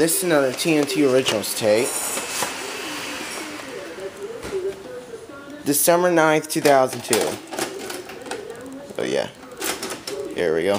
This is another TNT Originals tape. December 9th, 2002. Oh yeah. Here we go.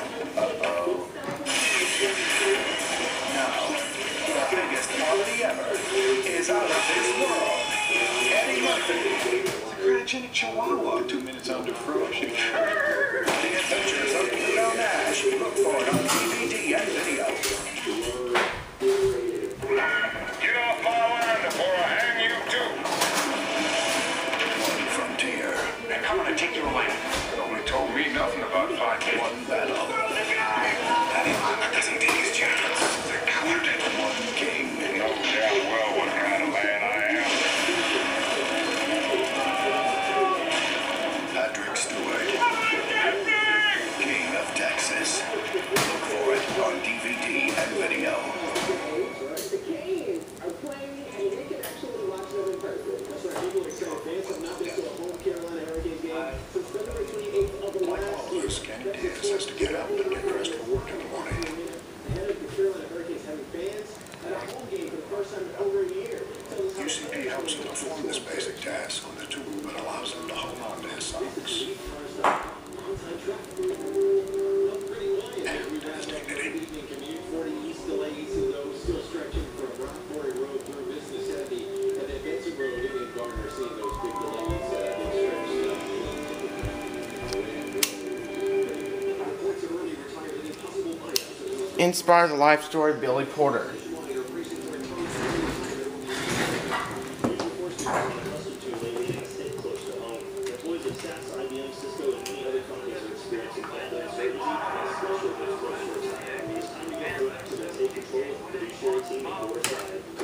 out of this world. Eddie Murphy. Chihuahua two minutes under fruition. UCP helps perform this basic task on the tube allows to hold on to his socks. Inspired the life story Billy Porter. 14 hours ahead.